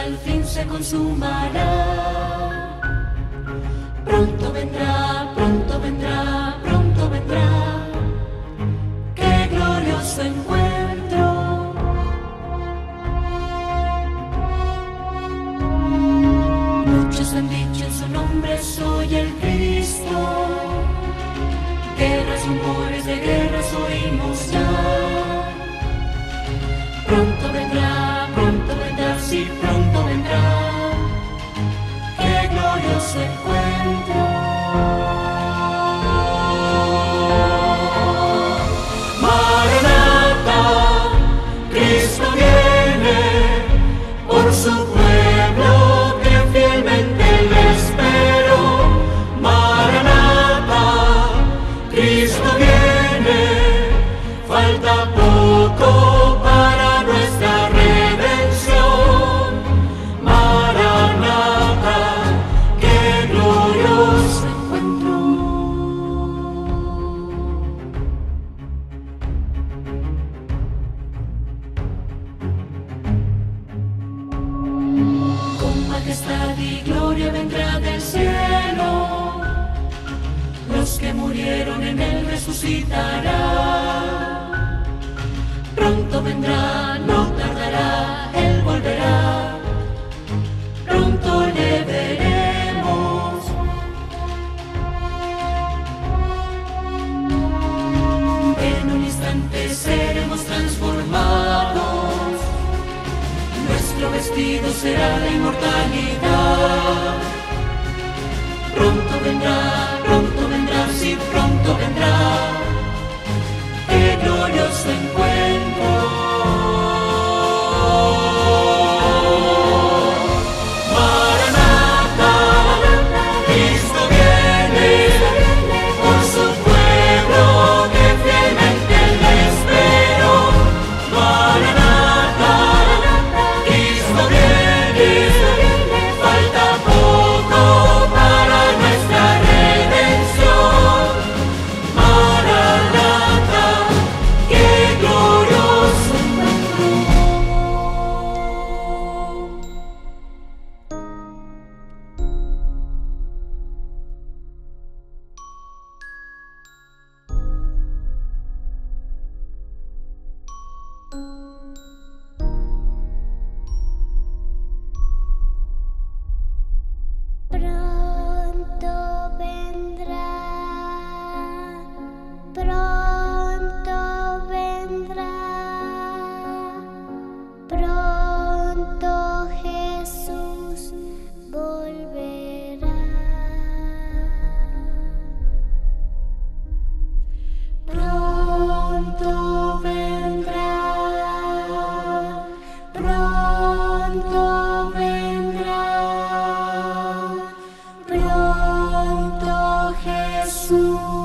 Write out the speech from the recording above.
al fin se consumará. Pronto vendrá, pronto vendrá, pronto vendrá. Qué glorioso encuentro. Muchos han dicho en su nombre soy el Cristo. Guerras, glorioso murieron en él resucitará. Pronto vendrá, no tardará, él volverá. Pronto le veremos. En un instante seremos transformados. Nuestro vestido será la inmortalidad. Pronto vendrá, si pronto vendrá. soon.